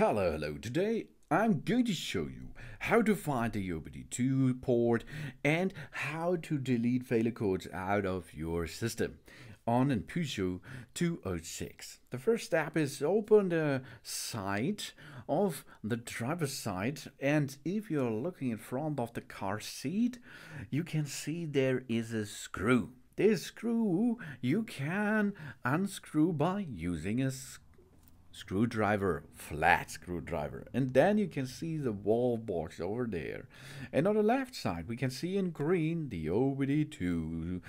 Hello, hello. Today I'm going to show you how to find the OBD2 port and how to delete failure codes out of your system on an Peugeot 206. The first step is open the side of the driver's side and if you're looking in front of the car seat you can see there is a screw. This screw you can unscrew by using a screwdriver, flat screwdriver. And then you can see the wall box over there. And on the left side, we can see in green the OBD2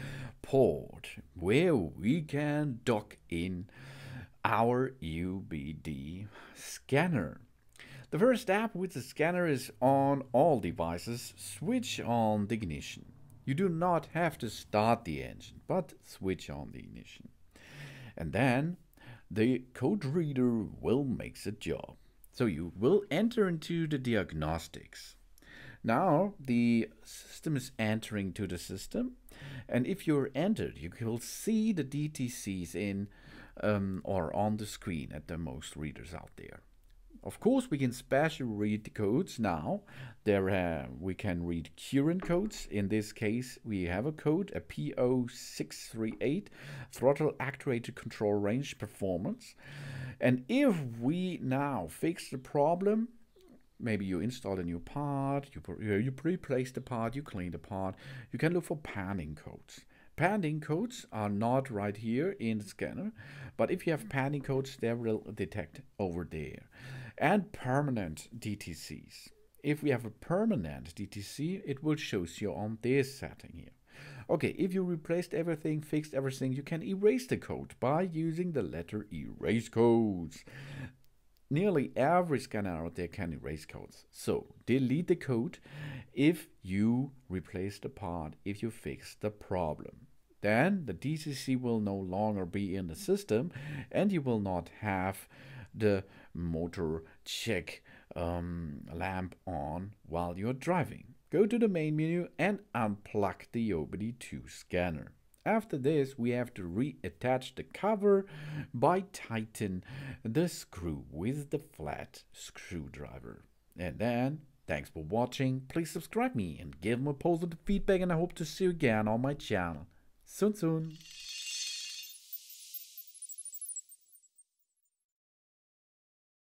port where we can dock in our OBD scanner. The first step with the scanner is on all devices, switch on the ignition. You do not have to start the engine, but switch on the ignition. And then the code reader will make the job. So you will enter into the diagnostics. Now the system is entering to the system and if you're entered you will see the DTCs in um, or on the screen at the most readers out there. Of course, we can special read the codes now. There uh, we can read current codes. In this case, we have a code, a P0638, throttle actuator control range performance. And if we now fix the problem, maybe you install a new part, you, you replace the part, you clean the part, you can look for pending codes. Pending codes are not right here in the scanner, but if you have mm. pending codes, they will detect over there and permanent DTCs. If we have a permanent DTC, it will show you on this setting here. Okay, if you replaced everything, fixed everything, you can erase the code by using the letter erase codes. Nearly every scanner out there can erase codes. So delete the code if you replace the part, if you fix the problem. Then the DTC will no longer be in the system and you will not have the motor check um, lamp on while you're driving. Go to the main menu and unplug the OBD2 scanner. After this, we have to reattach the cover by tighten the screw with the flat screwdriver. And then, thanks for watching, please subscribe me and give me positive feedback and I hope to see you again on my channel. Sun Sun.